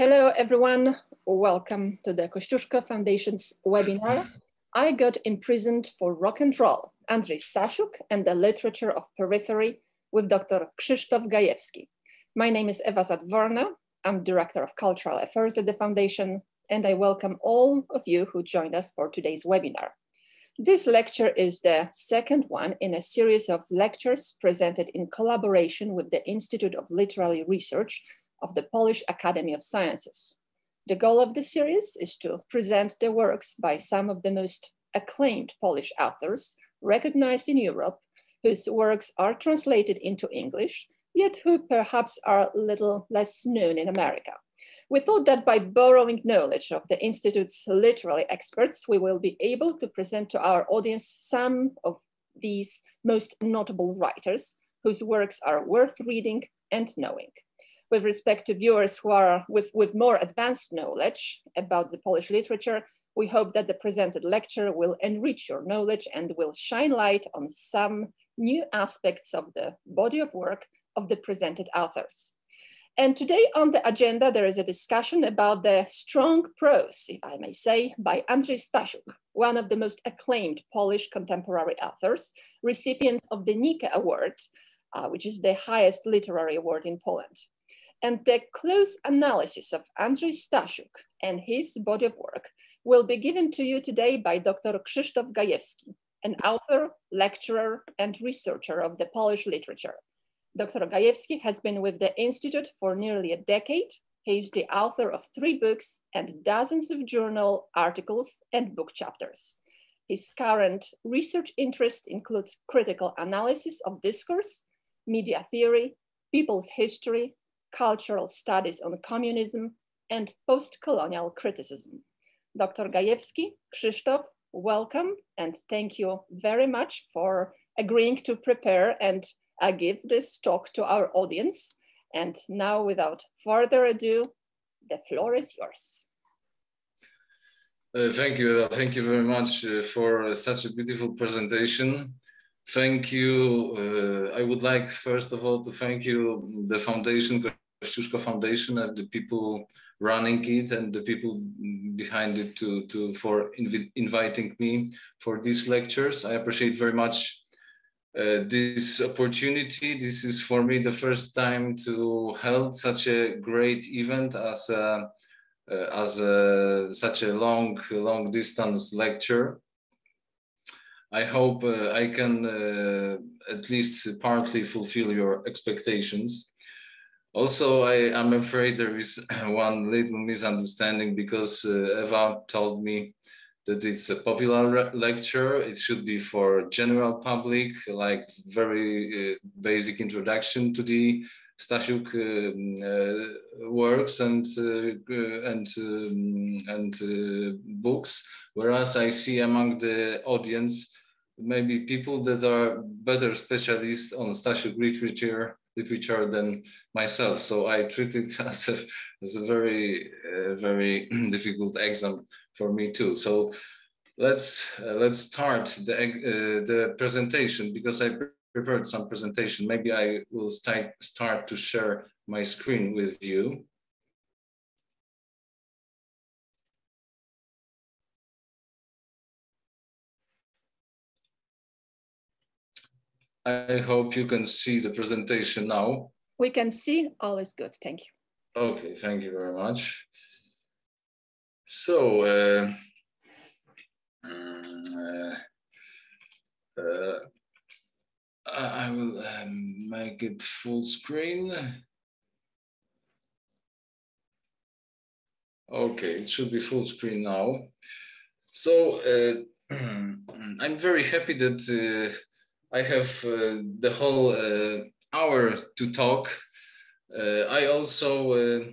Hello, everyone. Welcome to the Kościuszko Foundation's webinar. I got imprisoned for rock and roll, Andrzej Stasiuk and the literature of periphery with Dr. Krzysztof Gajewski. My name is Eva Zadvorna. I'm Director of Cultural Affairs at the Foundation, and I welcome all of you who joined us for today's webinar. This lecture is the second one in a series of lectures presented in collaboration with the Institute of Literary Research of the Polish Academy of Sciences. The goal of the series is to present the works by some of the most acclaimed Polish authors recognized in Europe, whose works are translated into English, yet who perhaps are a little less known in America. We thought that by borrowing knowledge of the Institute's literary experts, we will be able to present to our audience some of these most notable writers whose works are worth reading and knowing. With respect to viewers who are with, with more advanced knowledge about the Polish literature, we hope that the presented lecture will enrich your knowledge and will shine light on some new aspects of the body of work of the presented authors. And today on the agenda, there is a discussion about the strong prose, if I may say, by Andrzej Stasiuk, one of the most acclaimed Polish contemporary authors, recipient of the Nika Award, uh, which is the highest literary award in Poland. And the close analysis of Andrzej Stasiuk and his body of work will be given to you today by Dr. Krzysztof Gajewski, an author, lecturer, and researcher of the Polish literature. Dr. Gajewski has been with the Institute for nearly a decade. He is the author of three books and dozens of journal articles and book chapters. His current research interests include critical analysis of discourse, media theory, people's history, cultural studies on communism, and post-colonial criticism. Dr. Gajewski, Krzysztof, welcome and thank you very much for agreeing to prepare and I give this talk to our audience. And now without further ado, the floor is yours. Uh, thank you. Thank you very much uh, for uh, such a beautiful presentation. Thank you. Uh, I would like, first of all, to thank you, the foundation, Kościuszko Foundation, and the people running it and the people behind it to, to for inv inviting me for these lectures. I appreciate very much uh, this opportunity. This is for me the first time to hold such a great event as a, uh, as a, such a long long distance lecture. I hope uh, I can uh, at least partly fulfill your expectations. Also, I am afraid there is one little misunderstanding because uh, Eva told me that it's a popular lecture. It should be for general public, like very uh, basic introduction to the Stasiuk um, uh, works and uh, and um, and books. Whereas I see among the audience maybe people that are better specialists on Stasiuk literature literature than myself. So I treat it as a as a very uh, very difficult exam for me too. So let's uh, let's start the uh, the presentation because I prepared some presentation. Maybe I will start start to share my screen with you. I hope you can see the presentation now. We can see, all is good, thank you. Okay, thank you very much. So, uh, uh, uh, I will um, make it full screen. Okay, it should be full screen now. So uh, I'm very happy that uh, I have uh, the whole uh, hour to talk. I also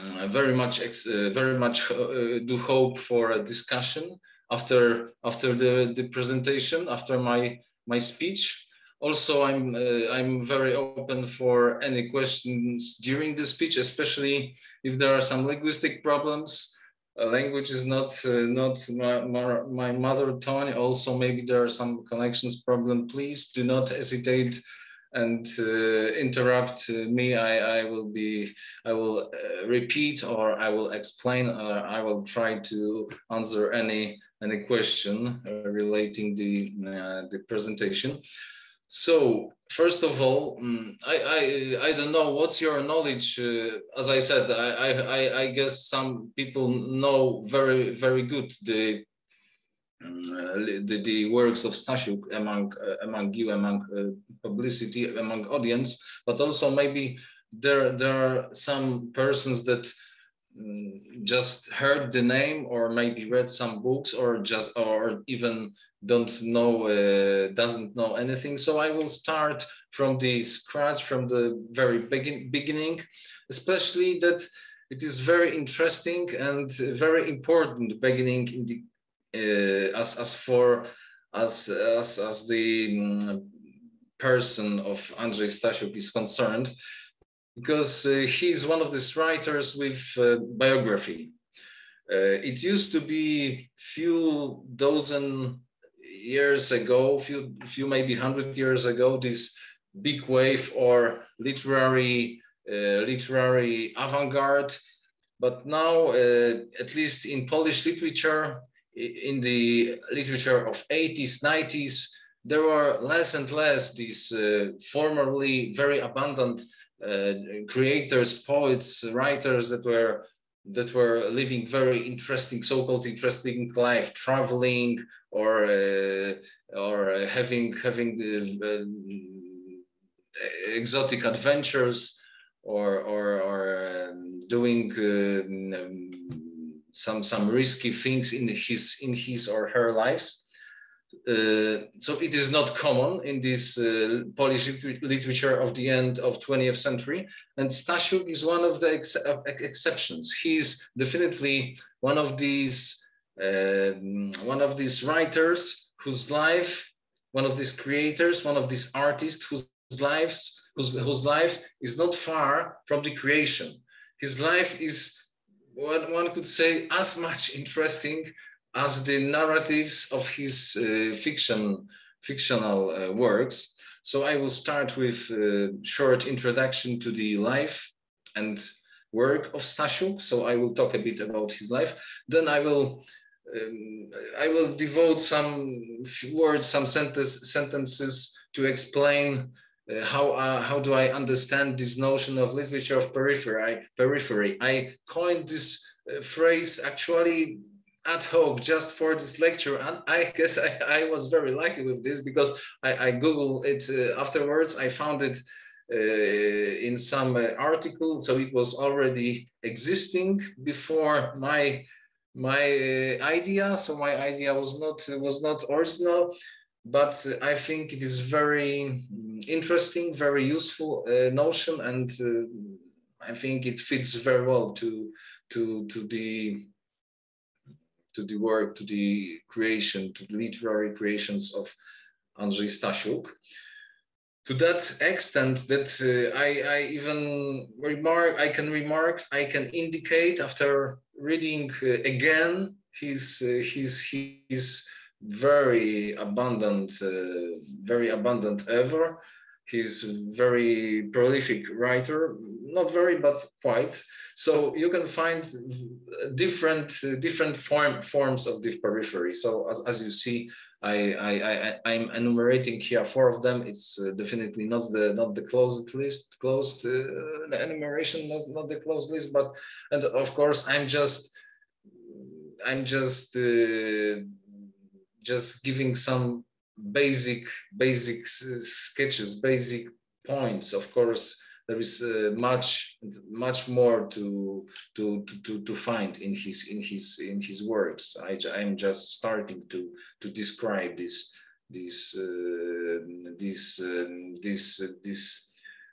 uh, very much uh, very much uh, do hope for a discussion after after the, the presentation after my my speech also i'm i'm very open for any questions during the speech especially if there are some linguistic problems uh, language is not uh, not my, my, my, mother tongue also maybe there are some connections problem. Please do not hesitate and uh, interrupt me, I, I will be, I will uh, repeat or I will explain or I will try to answer any any question uh, relating the uh, the presentation. So first of all, um, I, I I don't know what's your knowledge. Uh, as I said, I, I I guess some people know very very good the uh, the, the, works of Stasiuk among uh, among you, among uh, publicity, among audience, but also maybe there there are some persons that um, just heard the name or maybe read some books or just or even don't know uh, doesn't know anything so i will start from the scratch from the very begin beginning especially that it is very interesting and very important beginning in the uh, as as for as as as the um, person of Andrzej Stasiuk is concerned, because uh, he's one of these writers with uh, biography. Uh, it used to be few dozen years ago, few few maybe hundred years ago, this big wave or literary uh, literary avant-garde. But now, uh, at least in Polish literature, in the literature of 80s, 90s, there were less and less these uh, formerly very abundant uh, creators, poets, writers that were that were living very interesting, so-called interesting life, traveling or uh, or having having uh, exotic adventures or or, or um, doing um, some some risky things in his in his or her lives. Uh, so it is not common in this uh, Polish literature of the end of 20th century. And Stasiuk is one of the ex exceptions. He's definitely one of these uh, one of these writers whose life, one of these creators, one of these artists whose lives, whose, whose life is not far from the creation. His life is what one could say as much interesting as the narratives of his uh, fiction, fictional uh, works. So I will start with a short introduction to the life and work of Stasiuk. So I will talk a bit about his life. Then I will um, I will devote some words, some sentence, sentences to explain uh, how uh, how do I understand this notion of literature of periphery? Periphery. I coined this uh, phrase actually ad hoc just for this lecture, and I guess I, I was very lucky with this because I, I it uh, afterwards. I found it. Uh, in some uh, article, so it was already existing before my my idea. So my idea was not was not original, but I think it is very interesting, very useful uh, notion, and uh, I think it fits very well to to to the to the work, to the creation, to the literary creations of Andrzej Stasiuk. To that extent that uh, I, I even remark, I can remark, I can indicate after reading uh, again his uh, his his very abundant, uh, very abundant oeuvre. He's very prolific writer, not very, but quite. So you can find different different form, forms of this periphery. So as, as you see, I, I, I, am enumerating here four of them. It's uh, definitely not the not the closed list, closed uh, enumeration, not, not the closed list, but and of course I'm just I'm just uh, just giving some basic basic sketches, basic points. Of course, there is uh, much much more to, to to to find in his in his in his works. I I'm just starting to to describe this this uh, this um, this uh, this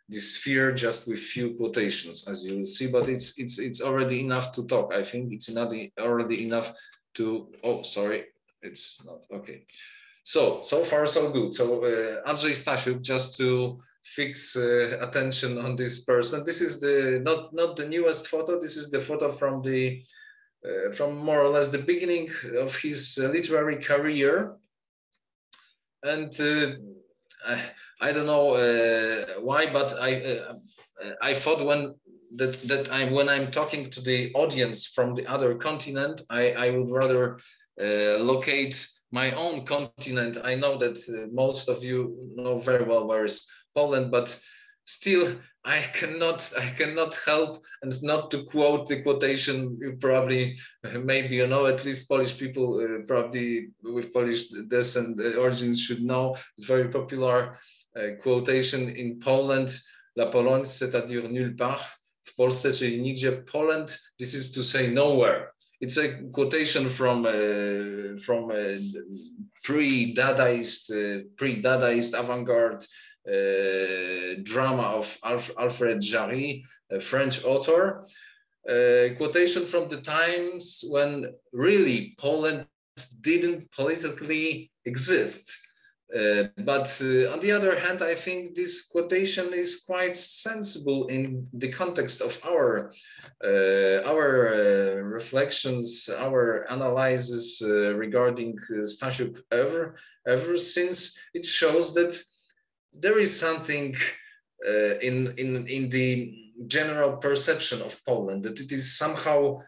this sphere just with few quotations as you will see but it's it's it's already enough to talk i think it's not already enough to oh sorry it's not okay. So so far so good. So uh, Andrzej Stasiuk, just to fix uh, attention on this person. This is the not not the newest photo. This is the photo from the uh, from more or less the beginning of his uh, literary career. And uh, I don't know uh, why, but I uh, I thought when that that I when I'm talking to the audience from the other continent, I I would rather locate my own continent. I know that uh, most of you know very well where is Poland, but still I cannot I cannot help and not to quote the quotation you probably maybe you know at least Polish people uh, probably with Polish descent uh, origins should know it's very popular uh, quotation in Poland La Pologne c'est-à-dire nulle part. W Polsce czyli nigdzie. Poland this is to say nowhere it's a quotation from uh, from uh, pre-Dadaist uh, pre-Dadaist avant-garde uh, drama of Alf Alfred Jarry, a French author. Uh, quotation from the times when really Poland didn't politically exist. Uh, but uh, on the other hand, I think this quotation is quite sensible in the context of our uh, our uh, reflections, our analyses regarding Stasiuk ever ever since. It shows that there is something uh, in, in, in the general perception of Poland that it is somehow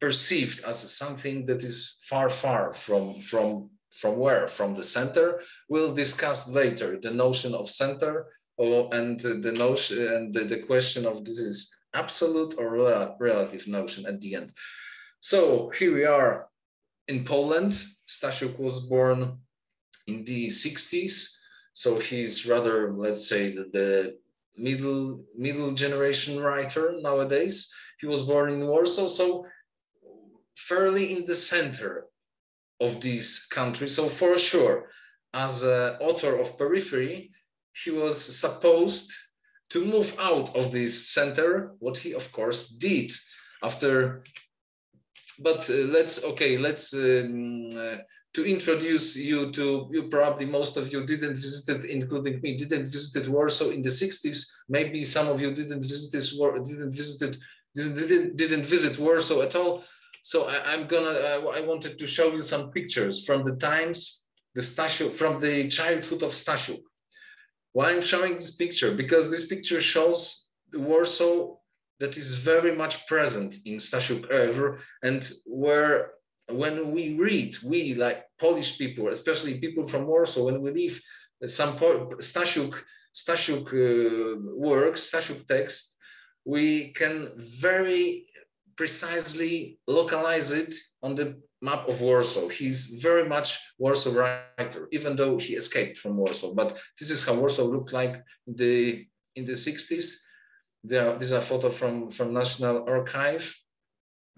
perceived as something that is far, far from, from, from where? From the center. We'll discuss later the notion of center or, and the notion and the, the question of this is absolute or rel relative notion at the end. So here we are in Poland. Stasiuk was born in the 60s so he's rather, let's say, the, the middle middle generation writer nowadays. He was born in Warsaw, so fairly in the center of these countries. So for sure, as author of Periphery, he was supposed to move out of this center, what he of course did after. But uh, let's okay, let's um, uh, to introduce you to you probably most of you didn't visit including me didn't visit warsaw in the 60s maybe some of you didn't visit this war didn't visit didn't, didn't visit warsaw at all so I, am gonna uh, i wanted to show you some pictures from the times the Stasiuk, from the childhood of Stasiuk. why i'm showing this picture because this picture shows warsaw that is very much present in Stasiuk oeuvre and where when we read, we like Polish people, especially people from Warsaw, when we read some Stasiuk, Stasiuk uh, works, Stasiuk text, we can very precisely localize it on the map of Warsaw. He's very much Warsaw writer, even though he escaped from Warsaw. But this is how Warsaw looked like in the in the 60s. There, these are photos from from National Archive.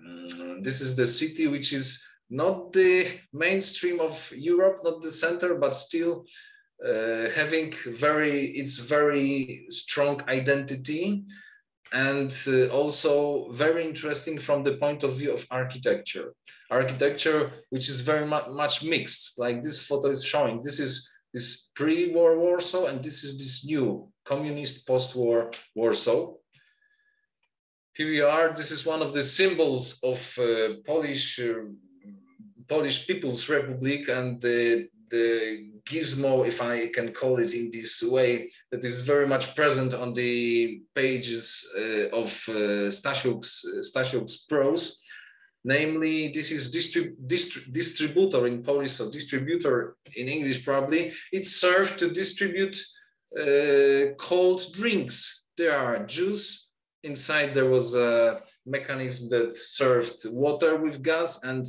Mm, this is the city which is not the mainstream of Europe, not the center, but still uh, having very its very strong identity and uh, also very interesting from the point of view of architecture. Architecture, which is very mu much mixed, like this photo is showing. This is this pre-war Warsaw, and this is this new communist post-war Warsaw here we are. This is one of the symbols of uh, Polish uh, Polish People's Republic and the, the gizmo, if I can call it in this way, that is very much present on the pages uh, of uh, Stasiuk's, uh, Stasiuk's prose. Namely, this is distrib distri distributor in Polish, so distributor in English probably. It served to distribute uh, cold drinks. There are juice, inside there was a mechanism that served water with gas and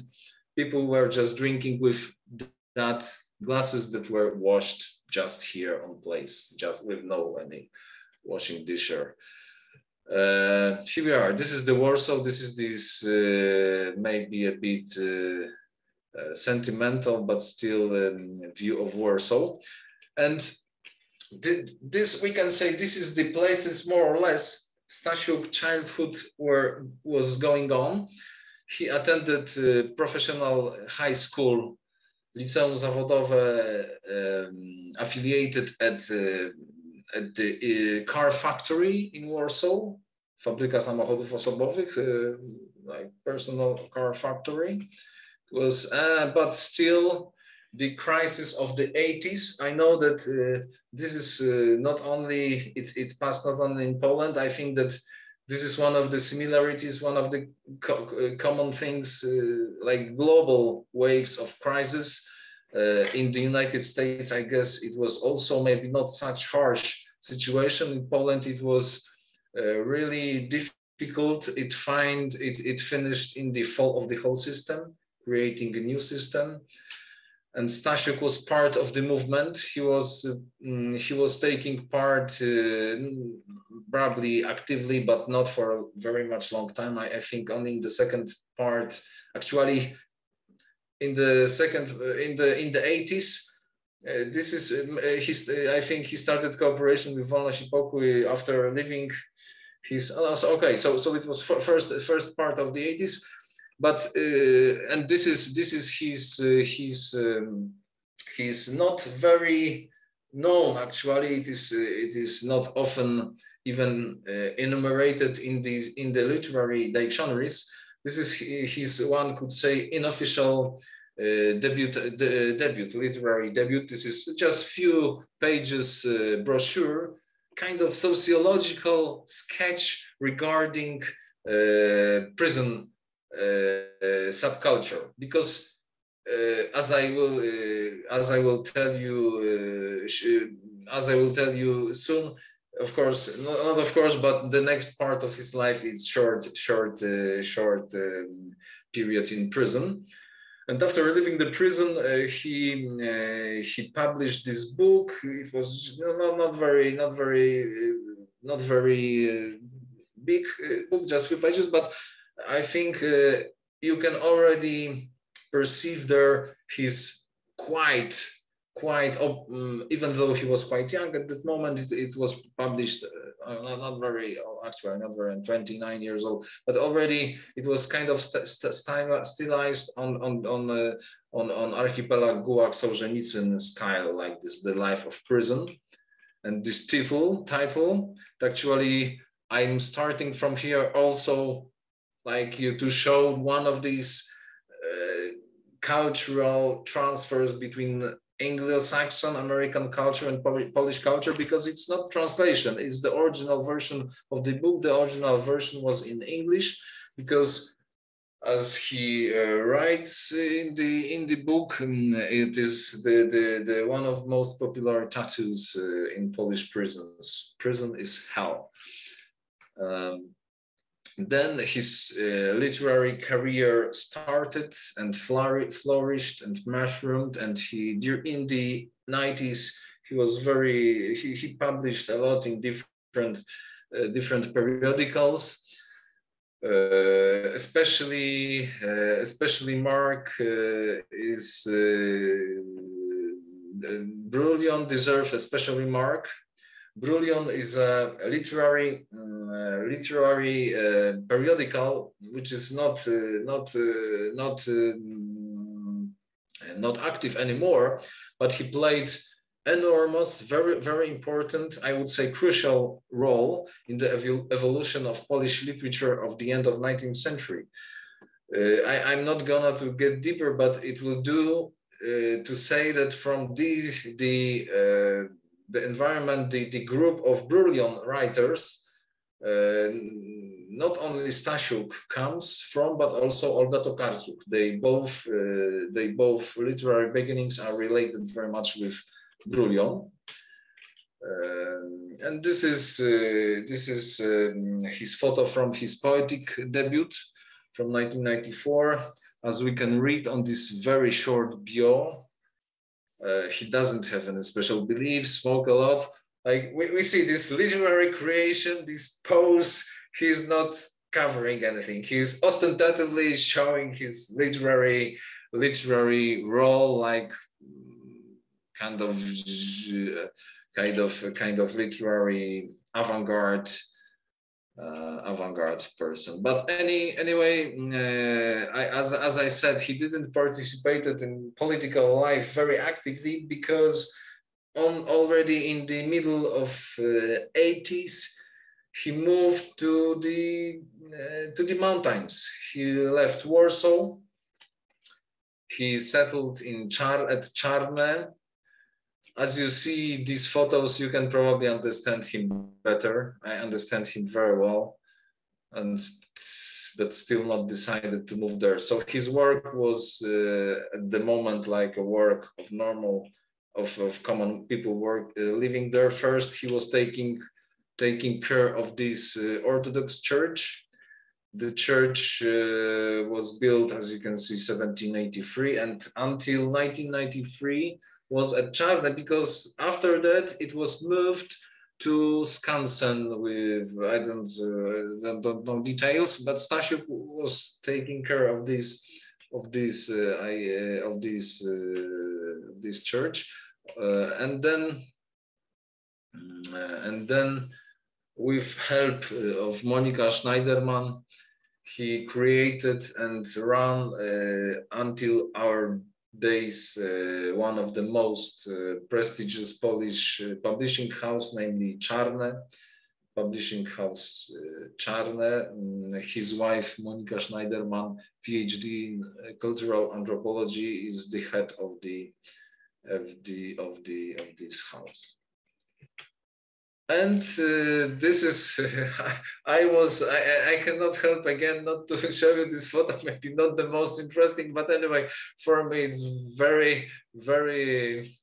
people were just drinking with that glasses that were washed just here on place just with no any washing disher. Uh, here we are. This is the warsaw. This is this uh, maybe a bit uh, uh sentimental but still um, view of warsaw. And th this we can say this is the places more or less Stasiuk childhood were, was going on. He attended uh, professional high school, liceum zawodowe, um, affiliated at, uh, at the uh, car factory in Warsaw, fabryka samochodów osobowych, uh, like personal car factory. It was, but still the crisis of the 80s. I know that this is not only, it, it passed not only in Poland, I think that this is one of the similarities, one of the co uh, common things uh, like global waves of crisis. Uh, in the United States, I guess it was also maybe not such harsh situation. In Poland, it was uh, really difficult. It find it, it finished in the fall of the whole system, creating a new system and Stasiuk was part of the movement. He was uh, he was taking part uh, probably actively, but not for a very much long time. I, I think only in the second part, actually, in the second uh, in the in the eighties. Uh, this is um, uh, his. I think he started cooperation with Wolność Pokój after leaving his. Oh, okay, so so it was first first part of the eighties but uh, and this is this is his uh, his um, he's not very known actually it is uh, it is not often even enumerated in these in the literary dictionaries this is his one could say unofficial uh, debut, de, debut, literary debut. This is just few pages uh, brochure, kind of sociological sketch regarding uh, prison subculture because uh, as I will uh, as I will tell you as I will tell you soon of course not, not, of course but the next part of his life is short short short um, period in prison and after leaving the prison, uh, he uh, he published this book. It was not, not very not very uh, not very big book, just few pages, but I think uh, you can already perceive there he's quite quite um, even though he was quite young at that moment it, it was published uh, not, not, very actually not very 29 years old but already it was kind of st st stylized on on on uh, on, on archipelago gulag solzhenitsyn style like this the life of prison. And this title title actually i'm starting from here also like you to show one of these uh, cultural transfers between Anglo-Saxon American culture and Polish culture because it's not translation, it's the original version of the book. The original version was in English because as he uh, writes in the in the book, um, it is the, the, the one of most popular tattoos uh, in Polish prisons. Prison is hell. Um, then his uh, literary career started and flourished and mushroomed and he in the 90s he was very he, he published a lot in different uh, different periodicals. Uh, especially uh, especially mark uh, is uh, Brulion deserves a special remark Brulion is a literary uh, literary uh, periodical which is not uh, not uh, not um, not active anymore, but he played enormous, very very important, I would say crucial role in the ev evolution of Polish literature of the end of 19th century. Uh, I, am not gonna to get deeper, but it will do to say that from these the the environment, the, the group of brilliant writers, uh, not only Stasiuk comes from, but also Olga Tokarczuk. They both, uh, they both literary beginnings are related very much with Brulion. Uh, and this is uh, this is um, his photo from his poetic debut from 1994. As we can read on this very short bio, uh, he doesn't have any special beliefs, smoke a lot. Like we, we see this literary creation, this pose, he's not covering anything. He's ostentatively showing his literary literary role, like kind of kind of kind of literary avant-garde uh, avant-garde person. But any anyway, uh, I, as as I said, he didn't participate in political life very actively because on already in the middle of uh, 80s he moved to the uh, to the mountains. He left Warsaw. he settled in Char at Czarne. As you see these photos, you can probably understand him better. I understand him very well, and but still not decided to move there. So his work was uh, at the moment like a work of normal, of, of common people work uh, living there. First, he was taking taking care of this uh, Orthodox church the church uh, was built, as you can see, 1783, and until 1993 was at Czarne, because after that it was moved to Skansen with, I don't, uh, don't know details, but Stasiuk was taking care of this, of this, uh, I, uh, of this, uh, this church. Uh, and then, and then with help of Monika Sznajderman, he created and ran uh, until our days uh, one of the most uh, prestigious Polish uh, publishing house, namely Czarne, publishing house uh, Czarne. Mm, his wife, Monika Sznajderman, PhD in uh, cultural anthropology, is the head of the of the of the of this house and uh, this is i was I, I cannot help again not to show you this photo maybe not the most interesting but anyway for me it's very very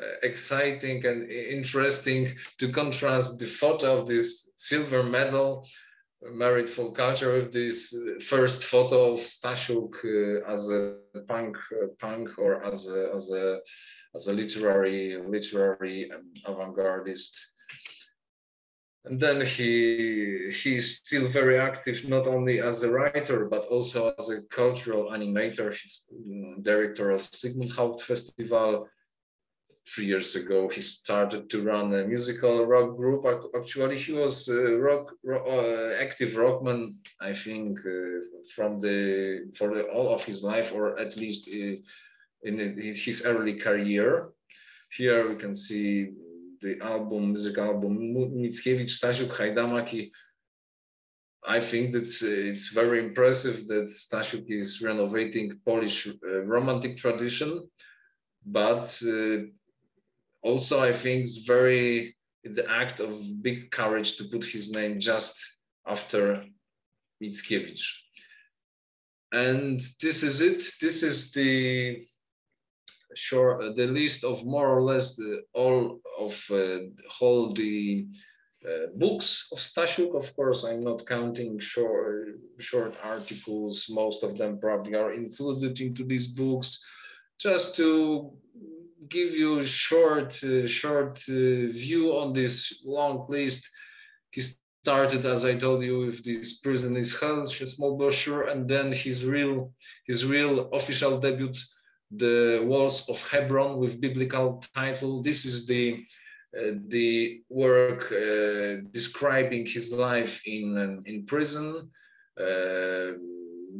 uh, exciting and interesting to contrast the photo of this silver medal merit for culture with this first photo of Stasiuk uh, as a punk uh, punk or as a as a as a literary literary um, avant-gardist and then he he's still very active not only as a writer but also as a cultural animator. He's director of Zygmunt Haupt Festival. Three years ago he started to run a musical rock group. Actually he was a rock, uh, active rockman i think uh, from the for the, all of his life or at least uh, in his early career. Here we can see the album, music album, Mickiewicz, Stasiuk, Hajdamaki. I think that's it's very impressive that Stasiuk is renovating Polish uh, romantic tradition, but uh, also I think it's very the act of big courage to put his name just after Mickiewicz. And this is it. This is the sure uh, the list of more or less the, all of uh, all the uh, books of Stasiuk. Of course, I'm not counting short, short articles. Most of them probably are included into these books. Just to give you a short, uh, short uh, view on this long list, he started, as I told you, with this prison is hell, a small brochure, and then his real, his real official debut the walls of Hebron with biblical title. This is the uh, the work uh, describing his life in um, in prison, uh,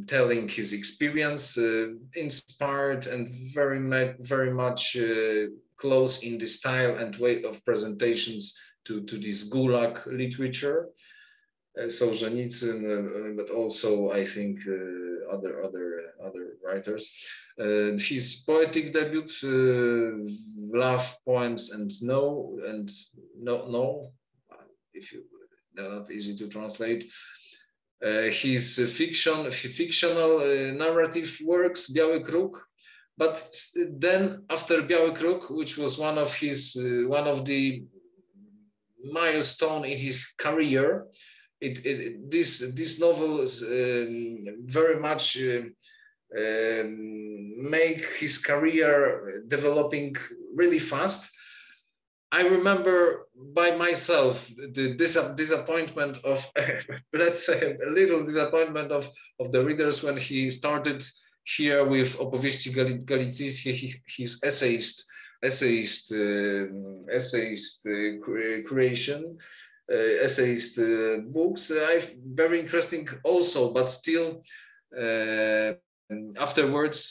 telling his experience, uh, inspired and very much very much uh, close in the style and way of presentations to to this Gulag literature. Uh, Solzhenitsyn, uh, but also I think uh, other other other writers. his poetic debut, Love Poems and No and No No, if you they're not easy to translate. Uh, his fiction, fictional uh, narrative works, Biały Kruk, but then after Biały Kruk, which was one of his, uh, one of the milestone in his career, it, it this this novel um, very much uh, um, make his career developing really fast. I remember by myself the dis disappointment of, let's say, a little disappointment of, of the readers when he started here with Opowieści Galicyjskie, his essayist, essayist, uh, essayist uh, creation. Uh, essayist uh, books. Uh, I've very interesting also, but still afterwards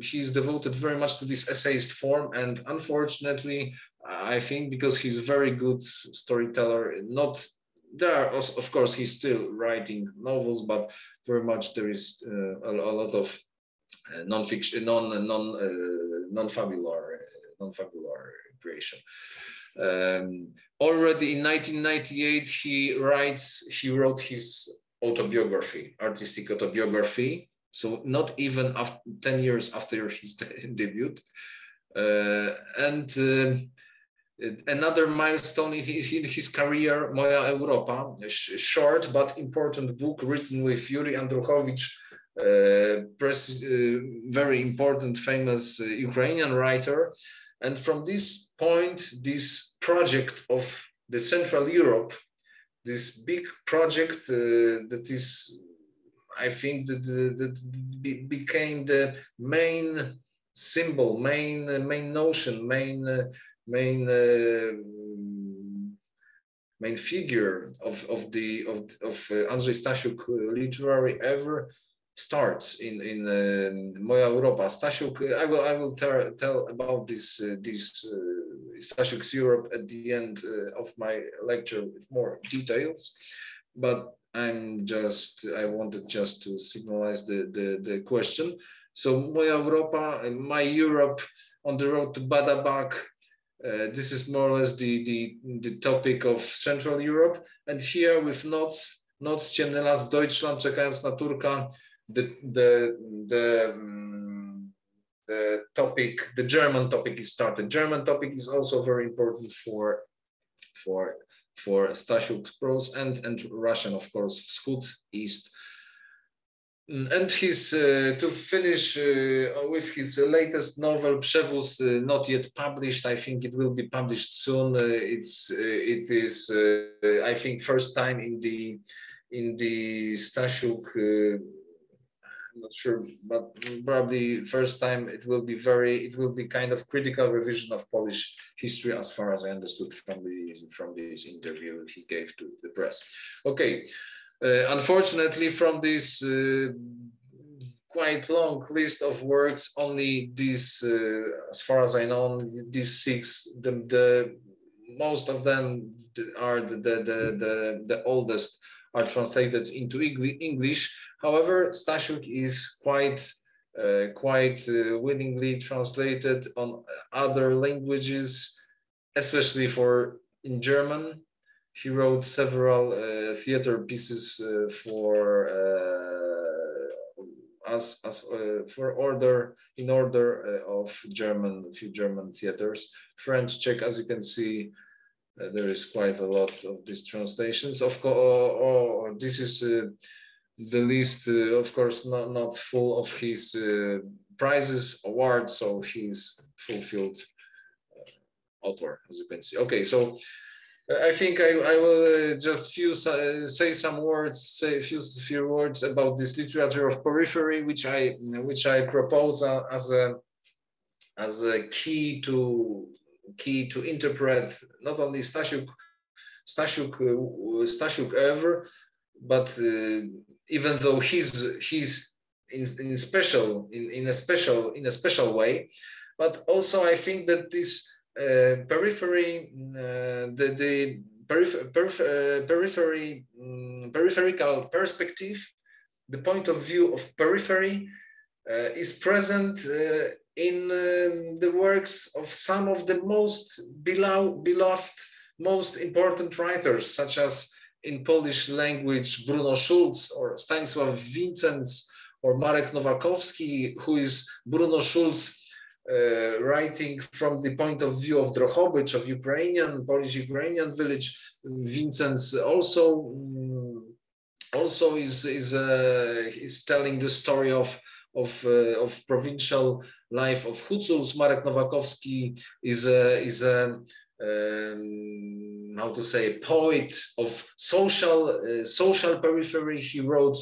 he's devoted very much to this essayist form and unfortunately I think because he's a very good storyteller, not there are of course he's still writing novels, but very much there is uh, a, a, lot of non-fiction, non non non-fabular non-fabular creation. Um, already in 1998, he writes, he wrote his autobiography, artistic autobiography. So not even after 10 years after his debut. Uh, and uh, another milestone is in his career, Moja Europa, a short but important book written with Yuri Andrukhovych, uh, uh, very important, famous uh, Ukrainian writer. And from this point, this project of the Central Europe, this big project uh, that is, I think, that, that became the main symbol, main uh, main notion, main uh, main uh, main figure of of the of of uh, Andrzej Stasiuk literary oeuvre starts in in uh, Moja Europa. Stasiuk, I will I will tell, tell about this uh, this uh, Stasiuk's Europe at the end uh, of my lecture with more details, but I'm just I wanted just to signalize the the, the question. So Moja Europa, my Europe on the road to Babadag. Uh, this is more or less the, the, the topic of Central Europe. And here with Noc, Noc Ciemny Las, Deutschland, czekając na Turka, the the the um, the topic, the German topic is started. German topic is also very important for for for Stasiuk's prose and and Russian, of course, Wschód East. And his uh, to finish uh, with his latest novel Przewóz, uh, not yet published. I think it will be published soon. Uh, it's uh, it is uh, I think first time in the in the Stasiuk I'm not sure, but probably first time it will be very, it will be kind of critical revision of Polish history as far as I understood from the from this interview he gave to the press. Okay, uh, unfortunately, from this uh, quite long list of works, only these, uh, as far as I know, these six, the, the most of them are the the the, the, the oldest are translated into English However, Stasiuk is quite uh, quite uh, willingly translated on other languages, especially for in German. He wrote several uh, theater pieces uh, for uh, as, as uh, for order in order of German few German theaters. French, Czech, as you can see, there is quite a lot of these translations. Of course, oh, oh, this is the list, uh, of course, not, not full of his uh, prizes, awards, so he's fulfilled uh, author, as you can see. Okay, so I think I, I will just few say some words, say a few few words about this literature of periphery, which I which I propose as a as a key to key to interpret not only Stasiuk Stasiuk Stasiuk oeuvre, but uh, even though he's he's in, in special in, in a special in a special way. But also i think that this uh, periphery uh, the, the peripher periph uh, periphery um, peripheral perspective the point of view of periphery uh, is present uh, in um, the works of some of the most beloved most important writers such as in Polish language Bruno Schulz or Stanisław Vincenz or Marek Nowakowski, who is Bruno Schulz uh, writing from the point of view of Drohobycz, of Ukrainian, Polish-Ukrainian village. Vincenz also um, also is is uh, is telling the story of of uh, of provincial life of Huculs. Marek Nowakowski is a is a um, how to say poet of social uh, social periphery. He wrote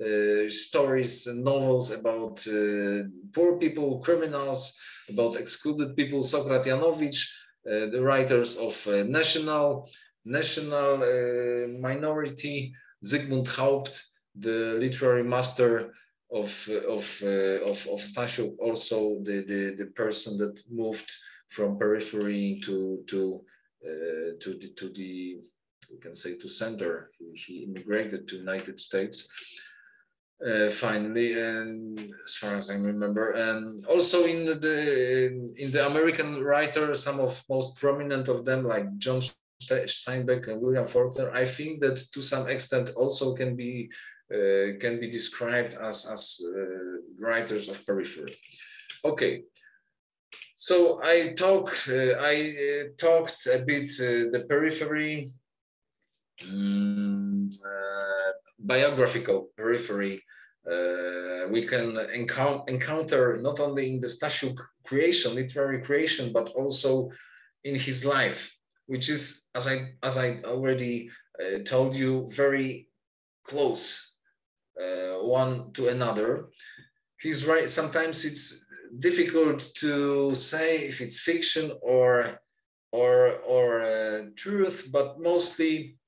uh, stories and novels about uh, poor people, criminals, about excluded people. Sokrat Janowicz, uh, the writers of uh, national national minority. Zygmunt Haupt, the literary master of of of, of also the, the the person that moved from periphery to to uh, to the to the we can say to center. He, he immigrated to United States. uh, finally, and as far as I remember, and also in the in the American writer, some of most prominent of them, like John Steinbeck and William Faulkner, I think that to some extent also can be uh, can be described as as uh, writers of periphery. Okay, so I talk uh, I uh, talked a bit uh, the periphery. Um, biographical periphery we can encou encounter not only in the Stasiuk creation, literary creation, but also in his life, which is, as I as I already uh, told you, very close uh, one to another. He's right. Sometimes it's difficult to say if it's fiction or or or uh, truth, but mostly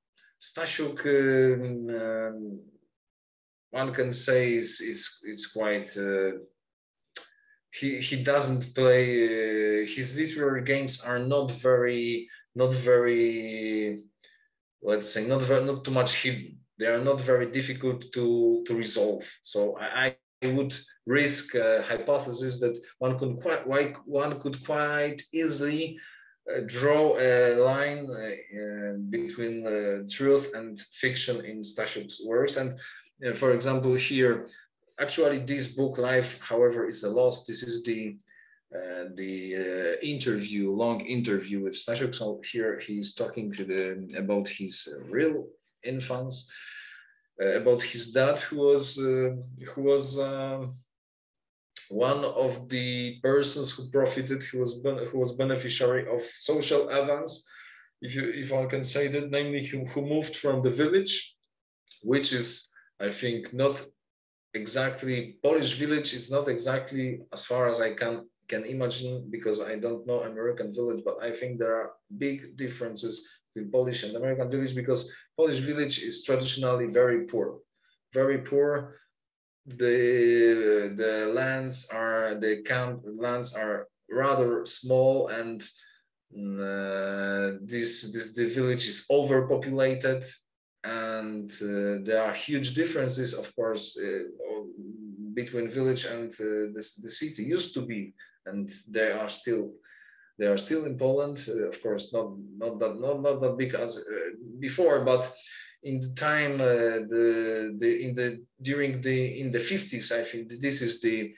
Stasiuk um, um, one can say is is it's quite uh, he he doesn't play uh, his literary games are not very not very let's say not very, not too much hidden. They are not very difficult to to resolve. So i, I would risk a hypothesis that one could quite one could quite easily uh, draw a line uh, between uh, truth and fiction in Stasiuk's works and for example, here, actually this book Life, however, is a loss. This is the uh, the uh, interview, long interview with Stasiuk. So here he's talking to the about his real infants, about his dad, who was uh, who was um, one of the persons who profited, who was who was beneficiary of social advance, if you if one can say that, namely who, who moved from the village, which is I think not exactly Polish village is not exactly as far as I can can imagine because I don't know American village, but I think there are big differences between Polish and American village because Polish village is traditionally very poor, very poor. The the lands are the camp lands are rather small and uh, this this the village is overpopulated and uh, there are huge differences, of course, uh, between village and uh, the, the city. Used to be, and they are still they are still in Poland. Uh, of course, not not that not not that big as uh, before, but in the time uh, the the in the during the in the 50s, I think this is the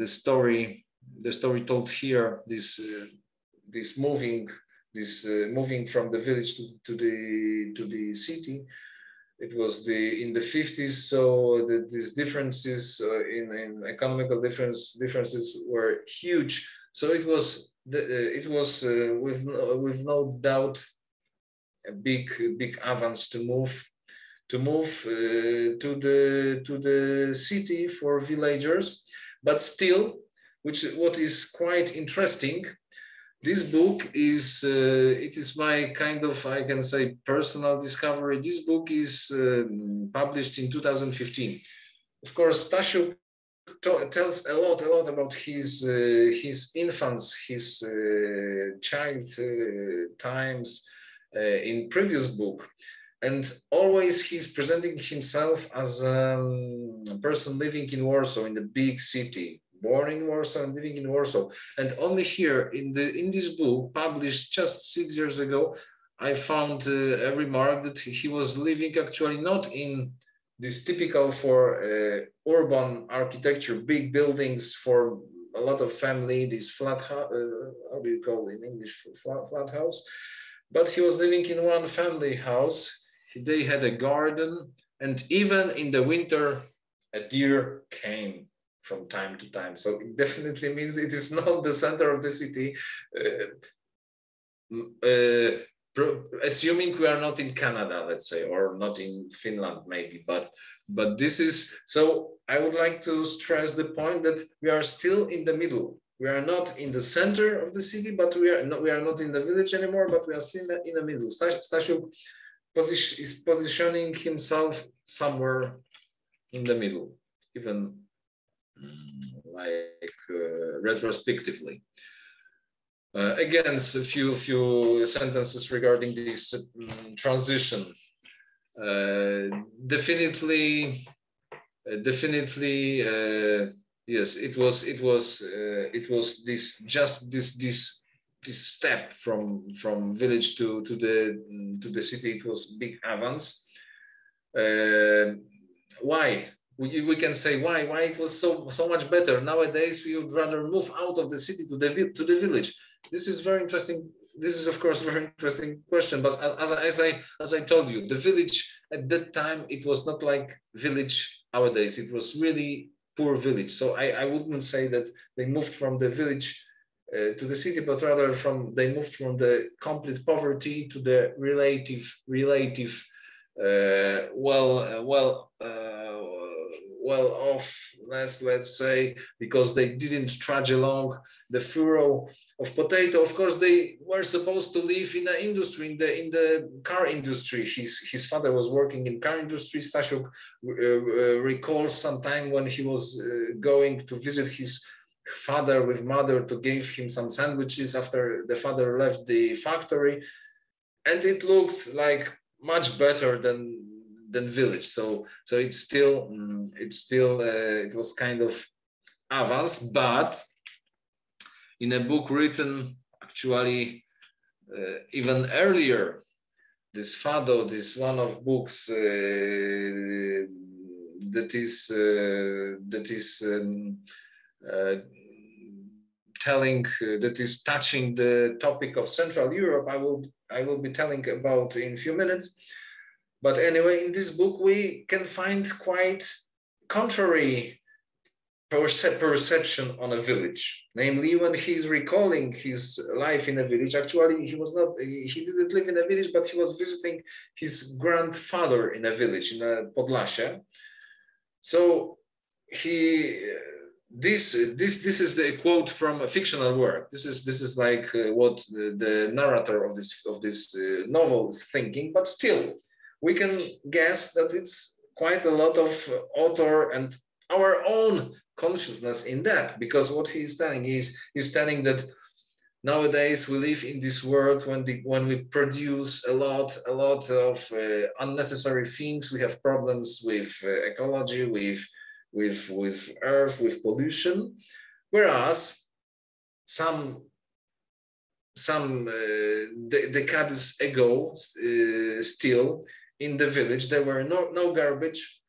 the story the story told here. This this moving this uh, moving from the village to, to, the to the city it was the in the 50s so the, these differences uh, in, in economical difference differences were huge so it was the, uh, it was uh, with no, with no doubt a big big advance to move to move uh, to the to the city for villagers. But still which what is quite interesting this book is uh, it is my kind of i can say personal discovery. This book is uh, published in 2015 of course Stasiuk tells a lot a lot about his uh, his infants his uh, child uh, times uh, in previous book and always he's presenting himself as um, a person living in warsaw in the big city born in Warsaw and living in Warsaw. And only here in the in this book, published just six years ago, I found uh, a remark that he was living actually not in this typical for uh, urban architecture, big buildings for a lot of family, this flat, uh, how do you call it in English, flat, flat house. But he was living in one family house. They had a garden and even in the winter, a deer came from time to time. So it definitely means it is not the center of the city. Uh, uh, assuming we are not in Canada, let's say, or not in Finland, maybe, but but this is so. I would like to stress the point that we are still in the middle. We are not in the center of the city, but we are not. We are not in the village anymore, but we are still in the, in the middle. Stasiuk is positioning himself somewhere in the middle, even like uh, retrospectively. Uh, again, a few few sentences regarding this um, transition. Uh, definitely, uh, definitely uh, yes it was it was uh, it was this just this this this step from from village to to the to the city. It was big advance uh, why? We, we can say why why it was so so much better. Nowadays we would rather move out of the city to the to the village this is very interesting. This is of course a very interesting question but as, as i as i told you the village at that time it was not like village nowadays. It was really poor village. So i i wouldn't say that they moved from the village uh, to the city but rather from they moved from the complete poverty to the relative relative uh, well uh, well uh, well off let's let's say because they didn't trudge along the furrow of potato. Of course they were supposed to live in the industry in the in the car industry. His his father was working in car industry. Stasiuk uh, uh, recalls some time when he was uh, going to visit his father with mother to give him some sandwiches after the father left the factory. And it looked like much better than than village. So so it's still um, it's still uh, it was kind of advanced, but in a book written actually uh, even earlier, this Fado, this one of books uh, that is uh, that is. Um, uh, telling uh, that is touching the topic of Central Europe, I will I will be telling about in a few minutes. But anyway, in this book, we can find quite contrary perce perception on a village. Namely, when he's recalling his life in a village, actually, he was not, he didn't live in a village, but he was visiting his grandfather in a village, in a Podlasie. So he, this this this is the quote from a fictional work. This is this is like uh, what the, the, narrator of this of this uh, novel is thinking, but still, we can guess that it's quite a lot of author and our own consciousness in that because what he's telling is he's telling that nowadays we live in this world when the when we produce a lot a lot of uh, unnecessary things. We have problems with uh, ecology with with with earth with pollution. Whereas some some uh, decades ago uh, still in the village. There were no, no garbage.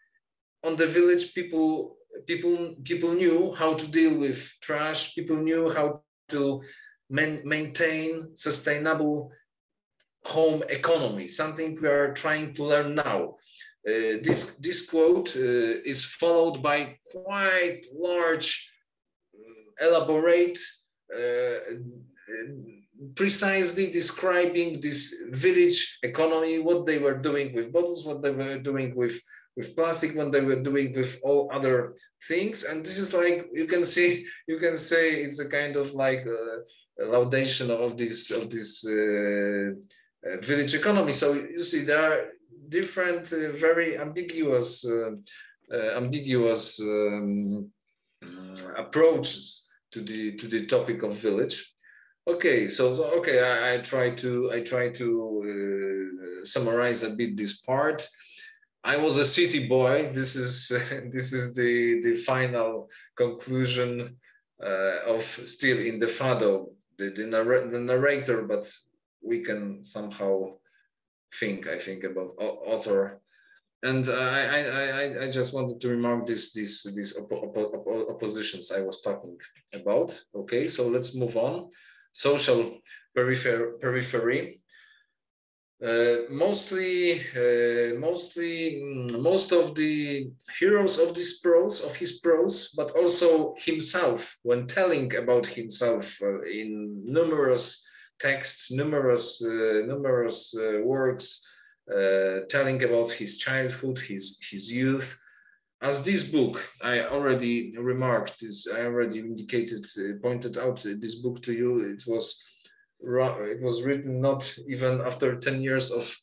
On the village, people, people, people knew how to deal with trash. People knew how to man, maintain sustainable home economy, something we are trying to learn now. Uh, this, this quote uh, is followed by quite large, uh, elaborate uh, precisely describing this village economy, what they were doing with bottles, what they were doing with with plastic, what they were doing with all other things. And this is like you can see, you can say it's a kind of like a, a laudation of this of this uh, uh, village economy. So you see, there are different, uh, very ambiguous, uh, uh, ambiguous um, approaches to the to the topic of village. Okay, so, so okay, I, I, try to I try to uh, summarize a bit this part. I was a city boy. This is this is the the final conclusion uh, of still in the Fado, the the, narr the, narrator, but we can somehow think I think about author. And I, I, I, just wanted to remark this, these op oppositions I was talking about. Okay, so let's move on social peripher periphery. Uh, mostly, uh, mostly, mm, most of the heroes of this prose, of his prose, but also himself, when telling about himself uh, in numerous texts, numerous, uh, numerous uh, works, uh, telling about his childhood, his his youth, as this book, I already remarked this, I already indicated, uh, pointed out this book to you. It was it was written not even after 10 years of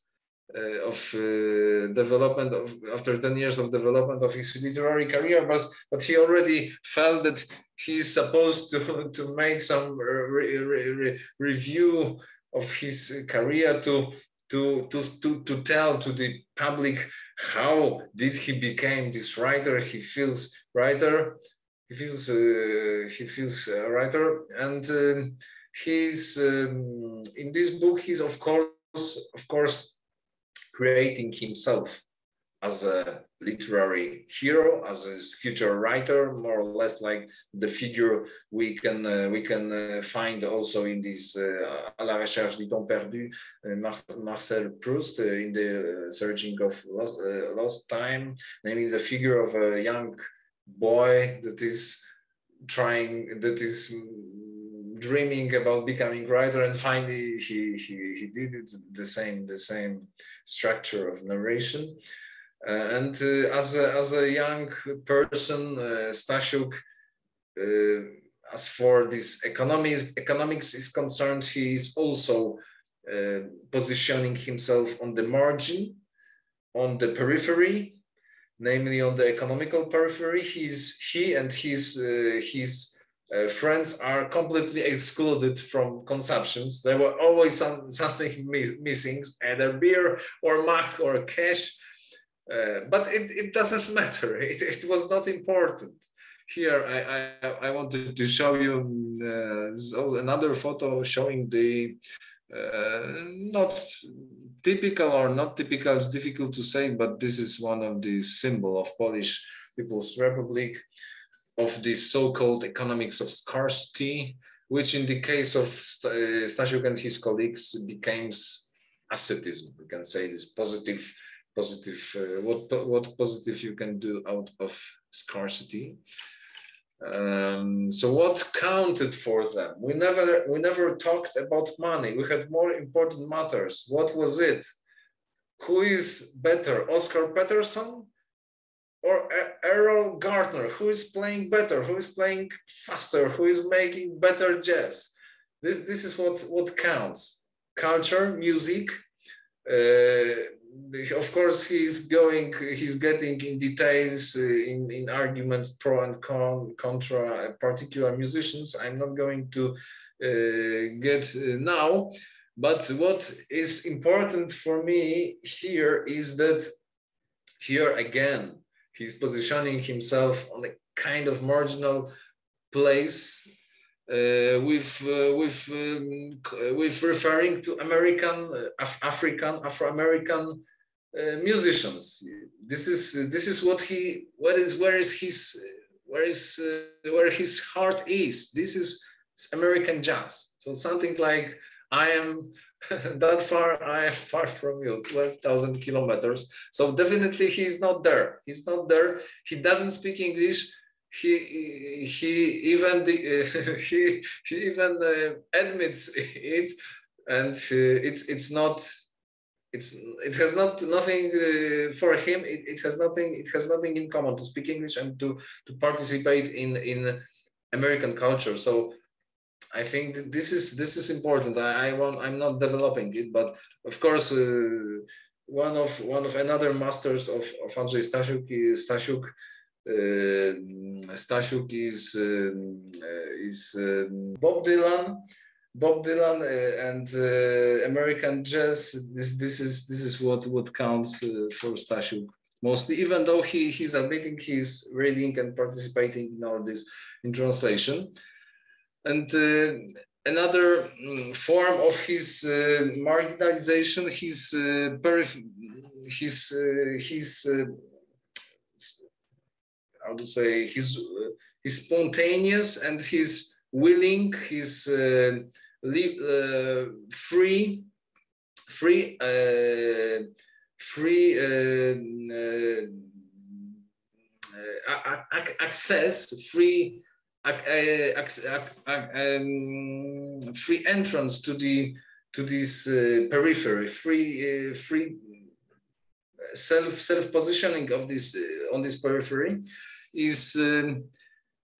uh, of uh, development of after 10 years of development of his literary career but but he already felt that he's supposed to to make some re, re, re, review of his career to to to to, to tell to the public how did he became this writer? He feels writer. He feels uh, he feels a writer, and um, he's um, in this book. He's of course of course creating himself as a literary hero, as a future writer, more or less like the figure we can uh, we can uh, find also in this uh, à la recherche du temps perdu, uh, Mar Marcel Proust uh, in the uh, searching of lost, lost time, namely the figure of a young boy that is trying that is dreaming about becoming writer and finally he, he, he did it. The same the same structure of narration and uh, as, a, as a young person, uh, Stasiuk, as for this economics, economics is concerned, he is also positioning himself on the margin, on the periphery, namely on the economical periphery. He's, he and his, his uh, friends are completely excluded from consumptions. There were always some, something miss, missing, either beer or mac or cash. Uh, but it, it doesn't matter. It, it was not important. Here, I, I, I wanted to show you uh, another photo showing the uh, not typical or not typical, it's difficult to say, but this is one of the symbol of Polish People's Republic of this so-called economics of scarcity, which in the case of Stasiuk and his colleagues becomes asceticism. We can say this positive positive uh, what what positive you can do out of scarcity. Um, so what counted for them? We never we never talked about money. We had more important matters. What was it? Who is better oscar peterson or Erroll Garner who is playing better? Who is playing faster? Who is making better jazz this this is what what counts. Culture music uh, of course, he's going, he's getting in details uh, in, in arguments pro and con, contra particular musicians. I'm not going to uh, get uh, now, but what is important for me here is that here again, he's positioning himself on a kind of marginal place with uh, with um, with referring to American, uh, Af African, Afro-American musicians. This is this is what he what is where is his where is where his heart is. This is American jazz. So something like I am that far, I am far from you, 12,000 kilometers. So definitely he's not there. He's not there. He doesn't speak English he he even the, uh, he he even uh, admits it, and uh, it's it's not it's it has not nothing uh, for him. It, it has nothing it has nothing in common to speak English and to to participate in in American culture. So I think this is this is important. I, I want I'm not developing it, but of course. Uh, one of one of another masters of, of Andrzej Stasiuk, Stasiuk Stasiuk is um, uh, is um, Bob Dylan. Bob Dylan uh, and American jazz. This this is this is what what counts for Stasiuk mostly. Even though he he's admitting he's reading and participating in all this in translation, and another um, form of his uh, marginalization, his uh, his uh, his how to say he's he's spontaneous and he's willing he's uh, uh, free free uh, free uh, uh, access free uh, um, free entrance to the to this periphery free free self self positioning of this on this periphery is um,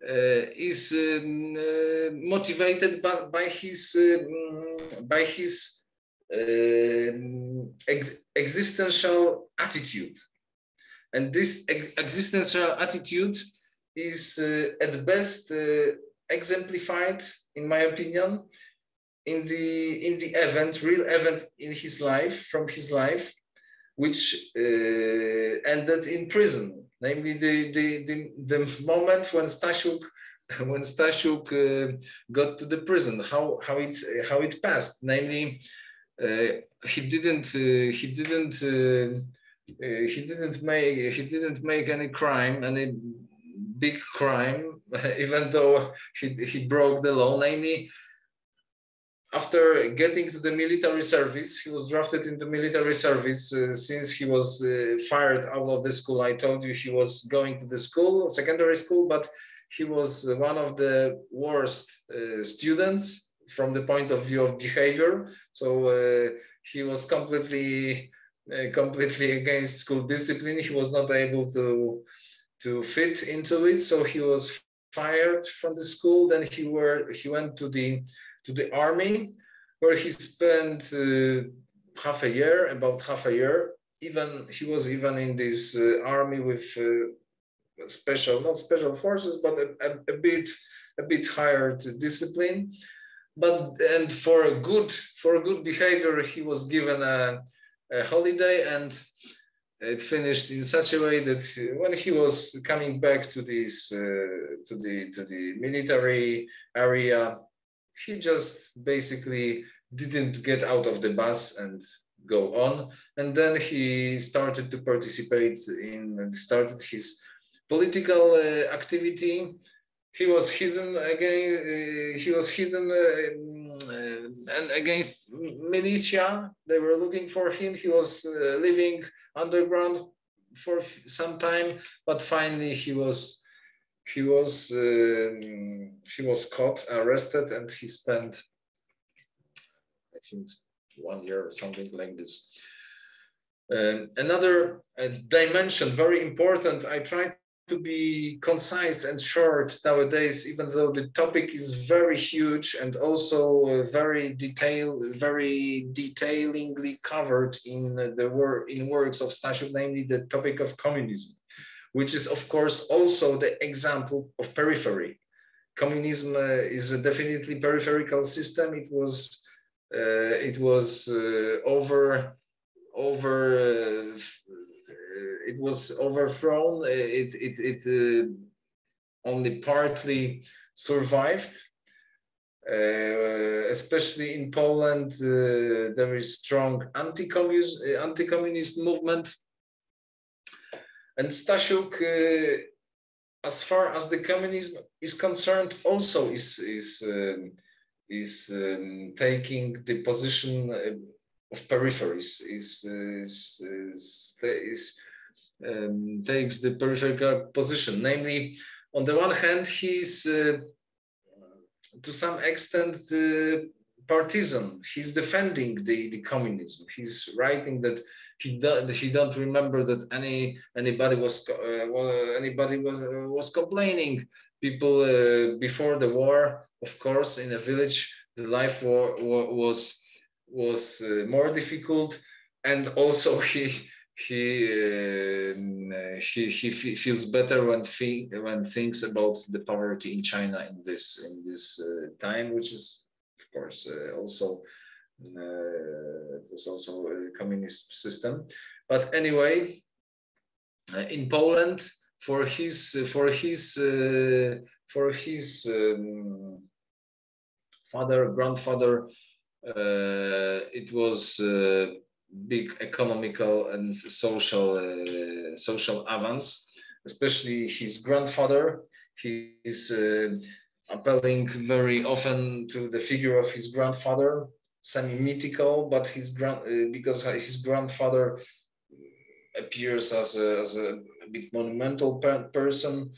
uh, is um, uh, motivated by, by his um, by his um, ex existential attitude, and this ex existential attitude is uh, at best uh, exemplified, in my opinion, in the in the event, real event in his life, from his life, which ended in prison. Namely, the, the, the, the moment when Stasiuk when Stasiuk uh, got to the prison, how how it how it passed. Namely, uh, he didn't uh, he didn't he didn't make he didn't make any crime any big crime even though he, he broke the law namely after getting to the military service he was drafted into military service uh, since he was uh, fired out of the school i told you he was going to the school secondary school but he was one of the worst uh, students from the point of view of behavior so uh, he was completely uh, completely against school discipline. He was not able to to fit into it, so he was fired from the school. Then he were he went to the to the army, where he spent uh, half a year, about half a year. Even he was even in this uh, army with uh, special, not special forces, but a, a, a bit a bit higher to discipline. But and for a good for a good behavior, he was given a a holiday and it finished in such a way that when he was coming back to this uh, to the to the military area he just basically didn't get out of the bus and go on. And then he started to participate in started his political uh, activity. He was hidden against uh, he was hidden uh, uh, and against militia. They were looking for him. He was uh, living underground for some time but finally he was he was um, he was caught arrested and he spent i think one year or something like this. Um, another uh, dimension very important. I try to be concise and short nowadays, even though the topic is very huge and also uh, very detailed, very detailingly covered in the work in works of Stasiuk, namely the topic of communism, which is of course also the example of periphery. Communism uh, is a definitely peripheral system. It was uh, it was uh, over over it was overthrown. It it it only partly survived. Uh, especially in Poland, uh, there is strong anti-communist anti-communist movement. And Stasiuk, as far as the communism is concerned, also is is um, is um, taking the position of peripheries is is, is, is um, takes the peripheral position. Namely, on the one hand, he's uh, to some extent uh, partisan. He's defending the, the communism. He's writing that he do, he don't remember that any anybody was uh, well, anybody was uh, was complaining. People uh, before the war, of course, in a village, the life war, war was was uh, more difficult, and also he he uh, he, he feels better when thi- when thinks about the poverty in China in this in this uh, time, which is of course uh, also uh, was also a communist system. But anyway, uh, in Poland, for his for his uh, for his um, father grandfather, it was big economical and social uh, social advance. Especially his grandfather, he is uh, appealing very often to the figure of his grandfather, semi-mythical, but his grand uh, because his grandfather appears as a, as a, bit monumental per person.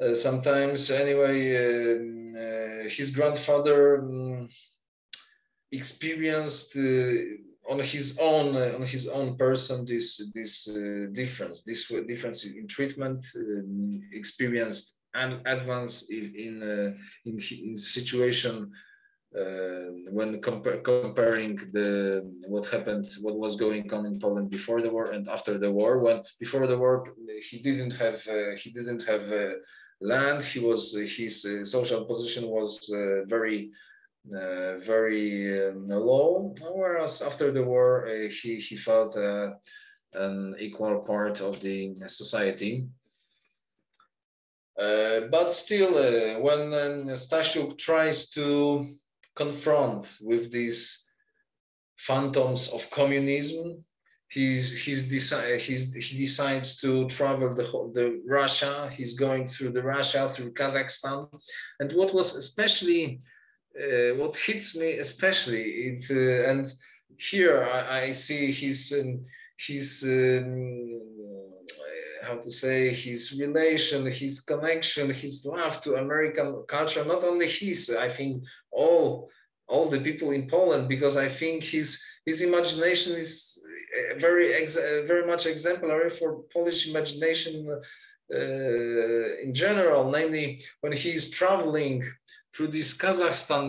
Uh, sometimes, anyway, um, uh, his grandfather um, experienced uh, on his own uh, on his own person this this uh, difference this difference in treatment um, experienced and advance in in, in, in situation when compa comparing the what happened what was going on in Poland before the war and after the war when before the war he didn't have uh, he didn't have uh, land he was his social position was very uh, very um, low, whereas after the war, uh, he, he felt uh, an equal part of the society. Uh, but still, uh, when um, Stasiuk tries to confront with these phantoms of communism, he's, he's deci- he's, he decides to travel the, the Russia. He's going through the Russia, through Kazakhstan. And what was especially, uh, what hits me especially, it, uh, and here I, I see his, um, his um, how to say his relation his connection his love to american culture. Not only his i think all all the people in poland because i think his his imagination is uh, very uh, very much exemplary for polish imagination uh, in general. Namely when he is traveling through this kazakhstan